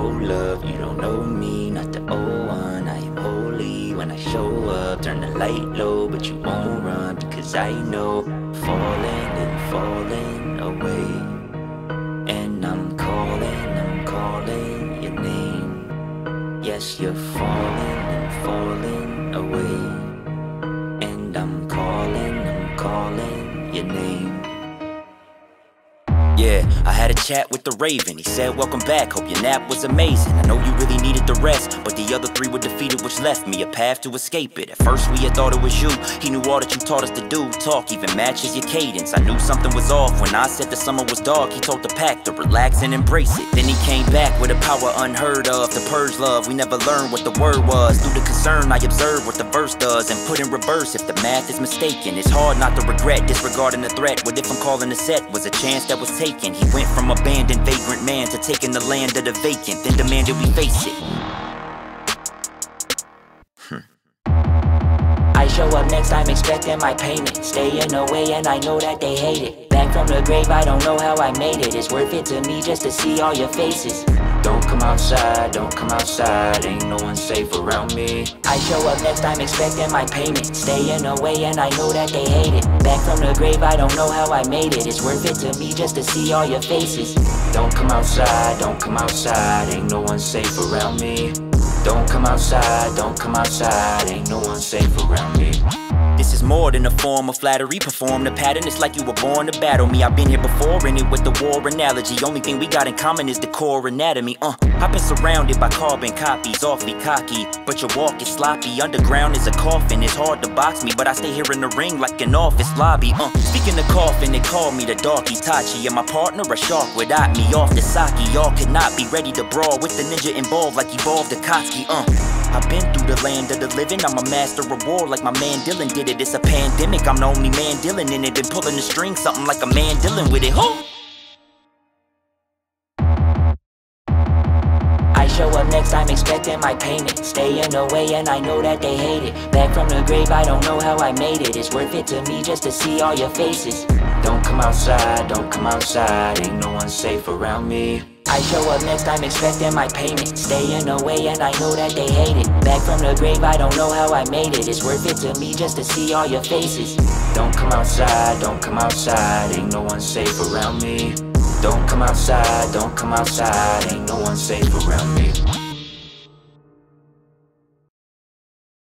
love, you don't know me, not the old one. I am holy when I show up. Turn the light low, but you won't run Because I know falling and falling away. And I'm calling, I'm calling your name. Yes, you're falling yeah, I had a chat with the Raven. He said, Welcome back, hope your nap was amazing. I know you really needed the rest, but the other three were defeated, which left me a path to escape it. At first, we had thought it was you. He knew all that you taught us to do. Talk even matches your cadence. I knew something was off when I said the summer was dark. He told the pack to relax and embrace it. Then he came back with a power unheard of to purge love. We never learned what the word was. Through the concern, I observed what the verse does and put in reverse if the math is mistaken. It's hard not to regret disregarding the threat. What if I'm calling the set was a chance that was taken? He went from abandoned vagrant man to taking the land of the vacant, then demanded we face it. I show up next time expecting my payment. Staying away and I know that they hate it. Back from the grave, I don't know how I made it. It's worth it to me just to see all your faces. Don't come outside, don't come outside. Ain't no one safe around me. I show up next time expecting my payment. Staying away and I know that they hate it. Back from the grave, I don't know how I made it. It's worth it to me just to see all your faces. Don't come outside, don't come outside. Ain't no one safe around me Don't come outside, don't come outside. Ain't no one safe around me this is more than a form of flattery Perform the pattern, it's like you were born to battle me. I've been here before, in it with the war analogy. Only thing we got in common is the core anatomy Uh, I've been surrounded by carbon copies Awfully cocky, but your walk is sloppy. Underground is a coffin, it's hard to box me But I stay here in the ring like an office lobby Uh, speaking of coffin, they call me the dark Itachi And my partner a shark without me Off the sake, y'all could not be ready to brawl With the ninja involved like evolved Akatsuki Uh, I've been through the land of the living. I'm a master of war like my man Dylan did it. It's a pandemic, I'm the only man dealing in it Been pulling the string, something like a man dealing with it. Huh? I show up next time expecting my payment. Staying away and I know that they hate it. Back from the grave, I don't know how I made it. It's worth it to me just to see all your faces. Don't come outside, don't come outside. Ain't no one safe around me I show up next time expecting my payment. Staying away and I know that they hate it. Back from the grave, I don't know how I made it. It's worth it to me just to see all your faces. Don't come outside, don't come outside. Ain't no one safe around me. Don't come outside, don't come outside. Ain't no one safe around me